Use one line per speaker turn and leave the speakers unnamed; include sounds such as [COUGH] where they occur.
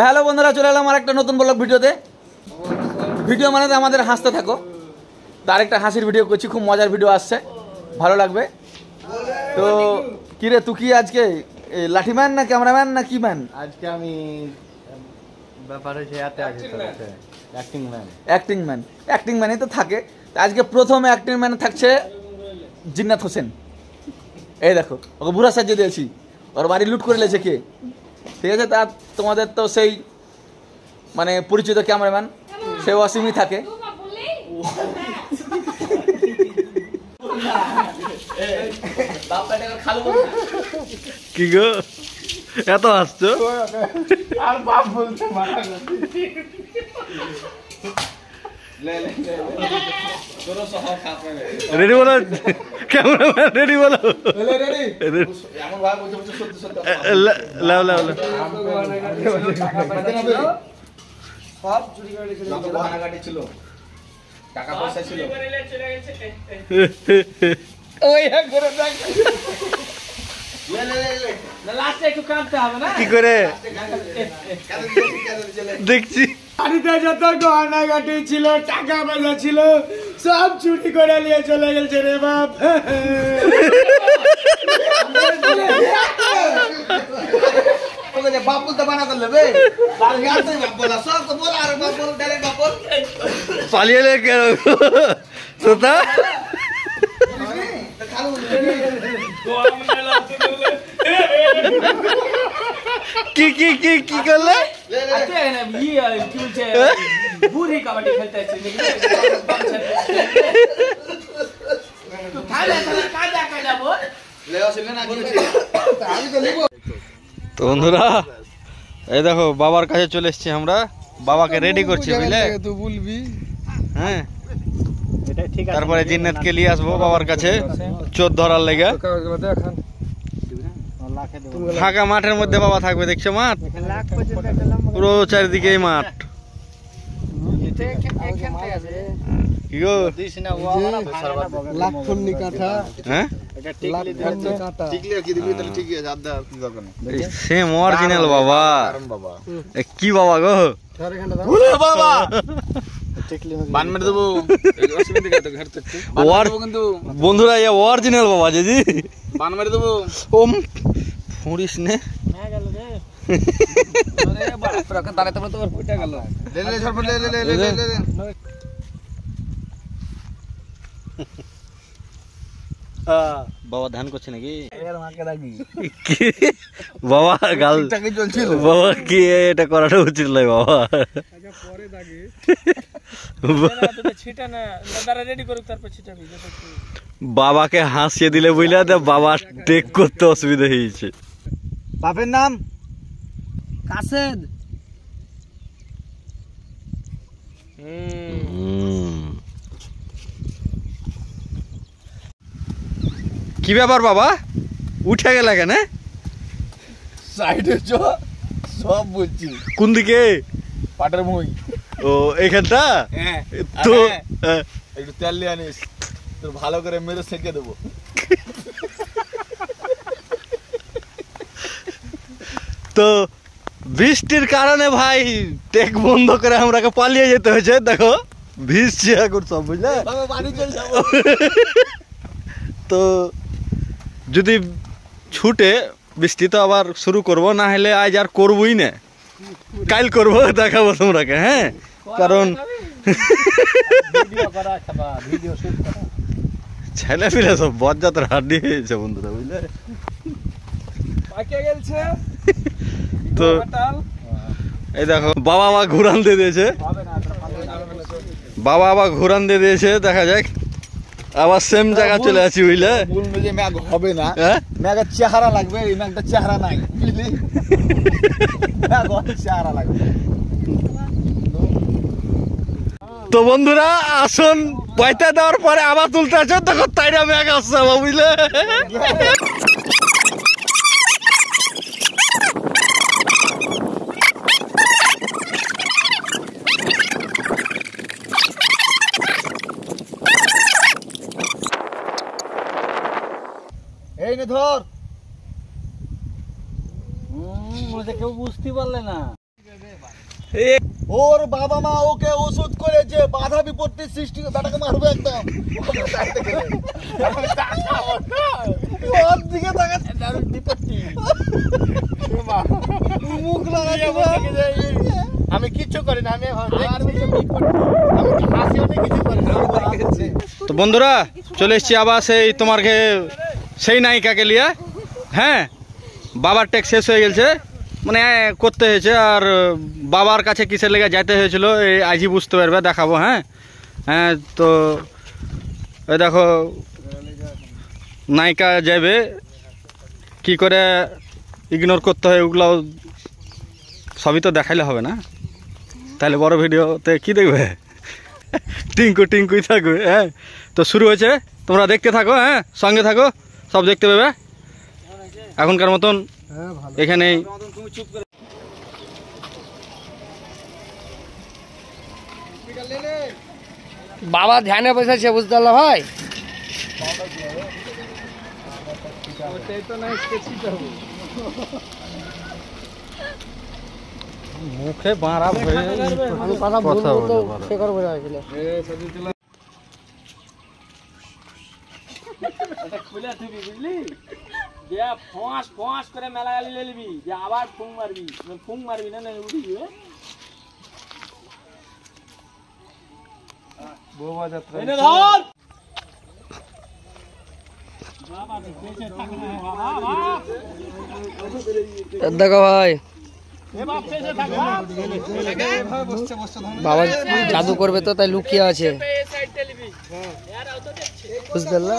Hello বন্ধুরা চলে এলাম আর একটা নতুন ব্লগ ভিডিওতে। ভিডিও মানে আমাদের হাসতে থাকো। তার একটা হাসির ভিডিও করছি খুব মজার ভিডিও আসছে। ভালো লাগবে। তো কি রে তুই কি আজকে লাঠি ম্যান না ক্যামেরাম্যান না কি ম্যান
আজকে আমি ব্যাপার হয়েছে acting man
acting man acting ম্যানই তো থাকে। আজকে প্রথম অ্যাক্টিং ম্যান থাকছে জিন্নাত হোসেন। এই দেখো ওকে বুড়া সাজিয়ে দিয়েছি। ওর বাড়ি লুট করে লেছে কে? ঠিক আছে? তা তোমাদের তো সেই মানে পরিচিত ক্যামেরাম্যান সে অসীমই থাকে।
কি গো? এত হাসছো?
আর বাপ বলতে মাথা
রেডি বলো? ক্যামেরাম্যান রেডি বলো? লাও লাও লাও।
যত গহনাগাটি ছিল টাকা পয়সা ছিল।
কি করে? দেখছি।
বাড়িতে যত গহনাগাটি ছিল টাকা পয়সা ছিল সব চুরি করে নিয়ে চলে গেছে রে বাপ।
বাপুল তো মানা করলে বে। গাছে বাপ
কি কি কি কি করলে?
বুড়ি কাবাডি খেলতে
তো
বন্ধুরা এই দেখো বাবার কাছে চলে এসেছি আমরা। বাবাকে রেডি করছি বুঝলে?
তুই বলবি।
হ্যাঁ। তারপরে জিন্নাতকে নিয়ে আসব বাবার কাছে চোর ধরার লেগে। ফাঁকা মাঠের মধ্যে বাবা থাকবে দেখছ মাঠ? পুরো চারিদিকে মাঠ। হ্যাঁ? সেম অরিজিনাল বাবা। কি বাবা গো?
বাবা! বান মেরে দেবো। অসুবিধা ঘর থেকে
ওয়ার
কিন্তু।
বন্ধুরা অরিজিনাল বাবা জিজি
বান মেরে দেবো।
ওম ফুড়িস নে।
তারে তোমরা তোমার ফুটে গেল। লে লে ঝড় লে লে লে লে লে
বাবা ধ্যান করছে নাকি?
এর মাকে
কি? বাবা গাল বাবা কি এটা করাটা উচিত নয় বাবা। বাবাকে হাসিয়ে দিলে বুঝলে বাবা টেক করতে অসুবিধা হয়েছে।
বাপের নাম?
কাসেদ।
কি ব্যাপার বাবা? উঠে গেলে কেন?
সাইডে চ সব বলছি।
কোন দিকে?
পাটের মই।
ও এখানটা
হ্যাঁ
তো
হ্যাঁ,
হ্যাঁ।
একটু তেল নিয়ে আনিস তোর ভালো করে মেরে সেকে দেবো।
তো বৃষ্টির কারণে ভাই টেক বন্ধ করে আমরাকে পালিয়ে যেতে হয়েছে দেখো। ভিজছে এখন সব বুঝলে?
বাবা বাড়ি চলে যাব।
তো যদি ছুটে বৃষ্টি তো আবার শুরু করব না হলে আজ আর করবই না। কাল করব দেখাবো তোমরাকে হ্যাঁ? কারণ ছেলে পিলে সব বজ্জাতের হাড্ডি হয়েছে বন্ধুরা বুঝলে? তো এই দেখো বাবা আবার ঘুরান দিয়ে দিয়েছে। বাবা আবার ঘুরান দিয়ে দিয়েছে দেখা যাক। আবার সেম জায়গা চলে আছি বুঝলে?
ম্যাগ হবে না।
হ্যাঁ?
ম্যাগের চেহারা লাগবে এই ম্যাগটা চেহারা নাই বুঝলি? [LAUGHS] চেহারা লাগবে।
তো বন্ধুরা আসুন পয়তা দেওয়ার পরে আবার তুলতে আছো তখন তাইরা ব্যাগ আসছে বুঝলে?
এই নে ধর।
কেউ বুঝতে পারলে না।
ওর বাবা মা ওকে ওষুধ করেছে বাধা বিপত্তির সৃষ্টি বেটাকে মারবে একদম। ওর দিকে তাকাচ্ছে। মুখ লাগাচ্ছে
আমি কিচ্ছু করি না আমি এখন দেখছি। আমি হাসিও নি, কিছু করি না। আমি দেখছি।
তো বন্ধুরা চলে এসছি আবার সেই তোমারকে সেই নায়িকাকে লিয়ে হ্যাঁ? বাবার ট্যাক্স শেষ হয়ে গেছে। মানে করতে হয়েছে আর বাবার কাছে কিসের লেগে যাইতে হয়েছিল, এই আজই বুঝতে পারবে, দেখাবো হ্যাঁ? হ্যাঁ তো এই দেখো, নায়িকা যাবে কি করে ইগনোর করতে হয় ওগুলো সবই তো দেখাইলে হবে না? তাহলে বড় ভিডিওতে কি দেখবে? টিঙ্কু, টিঙ্কুই থাকবে হ্যাঁ? তো শুরু হয়েছে, তোমরা দেখতে থাকো হ্যাঁ? সঙ্গে থাকো, সব দেখতে পাবে। এখনকার মতন এখানেই
বাবা ধ্যানে বসেছে বুঝতে পারল ভাই?
মুখে বাঁড়া ভরে
কথা
খুলে বুঝলি? যে ফোঁস ফোঁস করে মেলা গালি লেলিবি যে আবার ফুং মারবি ফুং মারবি না না উঠি যাবে এনে ধর!
দেখো ভাই। বাবা জাদু করবে তো তাই লুকিয়ে আছে। বুঝতে পারলা?